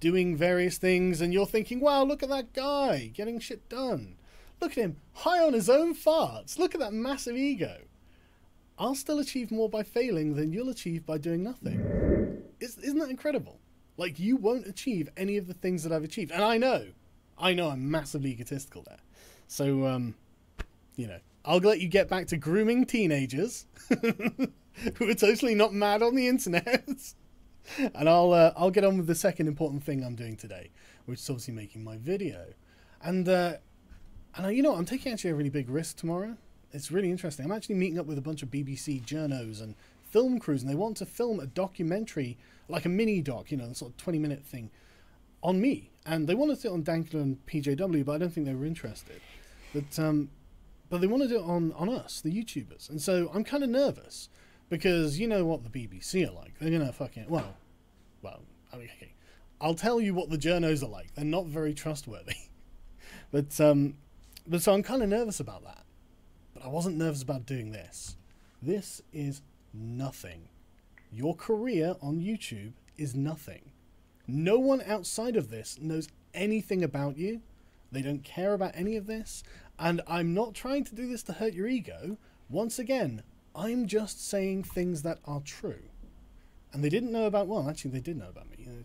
doing various things, and you're thinking, wow, look at that guy getting shit done. Look at him, high on his own farts. Look at that massive ego. I'll still achieve more by failing than you'll achieve by doing nothing. Isn't that incredible? Like, you won't achieve any of the things that I've achieved. And I know, I know I'm massively egotistical there. So, um, you know, I'll let you get back to grooming teenagers who are totally not mad on the internet. and I'll uh, I'll get on with the second important thing I'm doing today, which is obviously making my video. And uh, and uh, you know I'm taking actually a really big risk tomorrow. It's really interesting. I'm actually meeting up with a bunch of BBC journos and film crews, and they want to film a documentary, like a mini doc, you know, sort of 20 minute thing, on me. And they want to do it on Dankula and PJW, but I don't think they were interested. But um, but they want to do it on on us, the YouTubers. And so I'm kind of nervous because you know what the BBC are like. They're gonna fucking well, well. I mean, okay. I'll tell you what the journos are like. They're not very trustworthy. but um, but so I'm kind of nervous about that. But I wasn't nervous about doing this. This is nothing. Your career on YouTube is nothing. No one outside of this knows anything about you. They don't care about any of this. And I'm not trying to do this to hurt your ego. Once again, I'm just saying things that are true. And they didn't know about, well, actually, they did know about me. You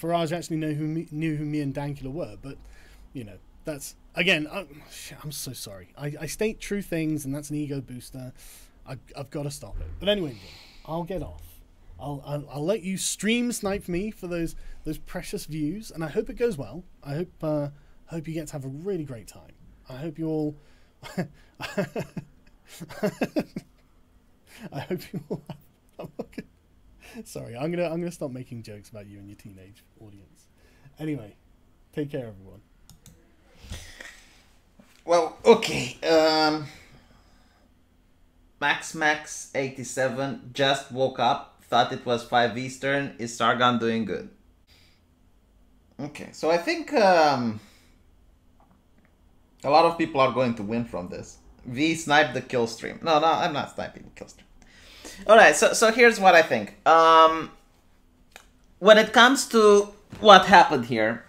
Farage actually knew who, me, knew who me and Dankula were, but, you know, that's, again, I'm, I'm so sorry. I, I, state true things, and that's an ego booster. I, have got to stop it. But anyway, I'll get off. I'll, I'll, I'll, let you stream snipe me for those those precious views, and I hope it goes well. I hope uh, hope you get to have a really great time. I hope you all. I hope you all. Have, sorry, I'm gonna I'm gonna stop making jokes about you and your teenage audience. Anyway, take care, everyone. Well, okay. Um, Max Max eighty seven just woke up. Thought it was five Eastern. Is Sargon doing good? Okay, so I think um, a lot of people are going to win from this. V snipe the kill stream. No, no, I'm not sniping the kill stream. All right, so so here's what I think. Um, when it comes to what happened here,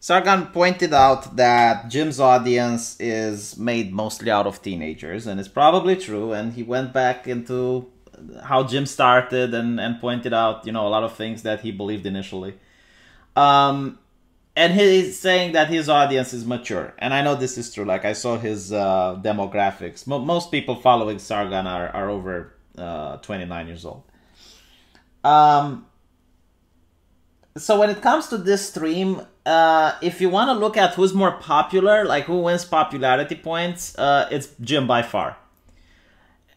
Sargon pointed out that Jim's audience is made mostly out of teenagers, and it's probably true. And he went back into how Jim started and, and pointed out, you know, a lot of things that he believed initially. Um, and he's saying that his audience is mature. And i know this is true. Like i saw his uh, demographics. Mo- most people following sargon are, are over uh, 29 years old. Um, so when it comes to this stream uh, if you want to look at who's more popular like who wins popularity points uh, it's jim by far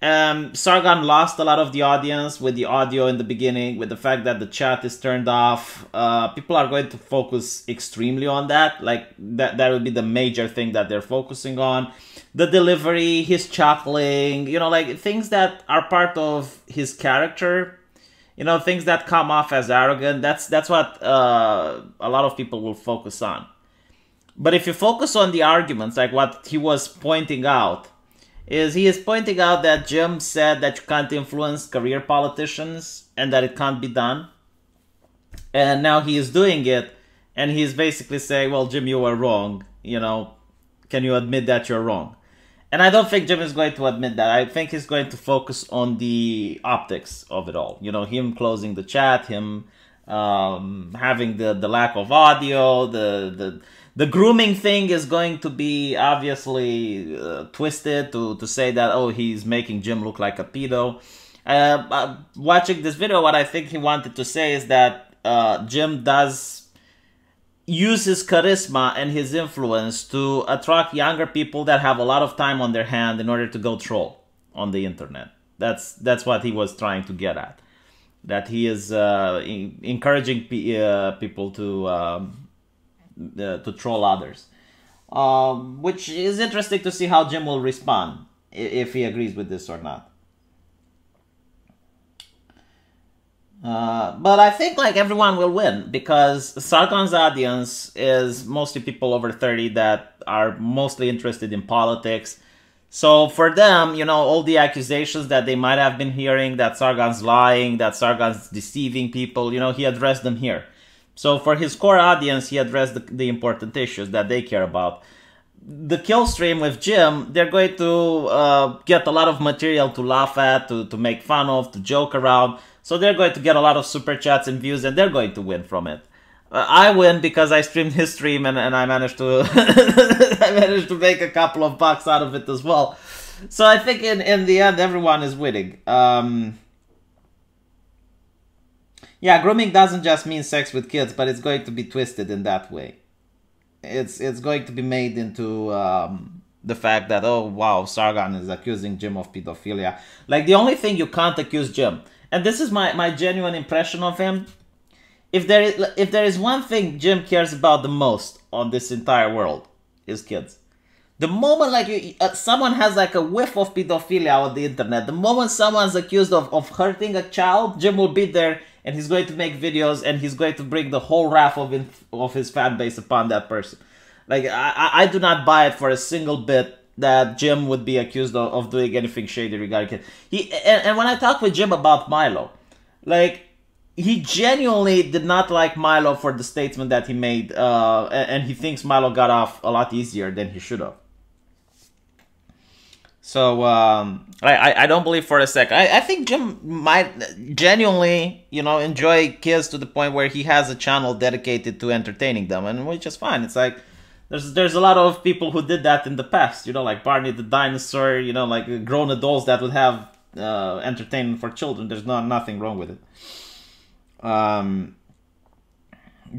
um, Sargon lost a lot of the audience with the audio in the beginning, with the fact that the chat is turned off. Uh, people are going to focus extremely on that. Like that, that would be the major thing that they're focusing on. The delivery, his chuckling, you know, like things that are part of his character. You know, things that come off as arrogant. That's that's what uh, a lot of people will focus on. But if you focus on the arguments, like what he was pointing out is he is pointing out that Jim said that you can't influence career politicians and that it can't be done. And now he is doing it and he's basically saying, well, Jim, you were wrong. You know, can you admit that you're wrong? And I don't think Jim is going to admit that. I think he's going to focus on the optics of it all. You know, him closing the chat, him um, having the, the lack of audio, the, the the grooming thing is going to be obviously uh, twisted to, to say that, oh, he's making Jim look like a pedo. Uh, watching this video, what I think he wanted to say is that uh, Jim does use his charisma and his influence to attract younger people that have a lot of time on their hand in order to go troll on the internet. That's that's what he was trying to get at. That he is uh, encouraging uh, people to um, uh, to troll others. Um, which is interesting to see how Jim will respond if he agrees with this or not. Uh, but I think like everyone will win because Sargon's audience is mostly people over 30 that are mostly interested in politics. So for them, you know, all the accusations that they might have been hearing that Sargon's lying, that Sargon's deceiving people, you know, he addressed them here. So for his core audience, he addressed the, the important issues that they care about. The kill stream with Jim, they're going to uh, get a lot of material to laugh at, to, to make fun of, to joke around. So they're going to get a lot of super chats and views, and they're going to win from it. I win because I streamed his stream and, and I managed to I managed to make a couple of bucks out of it as well. So I think in, in the end everyone is winning. Um, yeah, grooming doesn't just mean sex with kids, but it's going to be twisted in that way. It's it's going to be made into um, the fact that oh wow, Sargon is accusing Jim of pedophilia. Like the only thing you can't accuse Jim, and this is my my genuine impression of him if there is if there is one thing Jim cares about the most on this entire world, is kids. The moment like you, uh, someone has like a whiff of pedophilia on the internet, the moment someone's accused of, of hurting a child, Jim will be there and he's going to make videos and he's going to bring the whole wrath of in, of his fan base upon that person. Like I, I do not buy it for a single bit that Jim would be accused of, of doing anything shady regarding kids. He and, and when I talk with Jim about Milo, like he genuinely did not like Milo for the statement that he made, uh, and he thinks Milo got off a lot easier than he should have. So um, I, I don't believe for a sec. I, I think Jim might genuinely, you know, enjoy kids to the point where he has a channel dedicated to entertaining them, and which is fine. It's like there's there's a lot of people who did that in the past, you know, like Barney the dinosaur, you know, like grown adults that would have uh, entertainment for children. There's not nothing wrong with it. Um,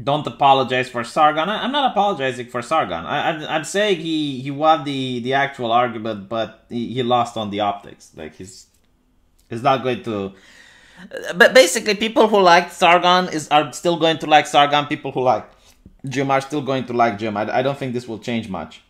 don't apologize for Sargon. I, am not apologizing for Sargon. I, am I'm saying he, he won the, the actual argument, but he, he lost on the optics. Like he's he's not going to. But basically, people who liked Sargon is are still going to like Sargon. People who like Jim are still going to like Jim. I, I don't think this will change much.